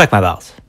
Suck my balls.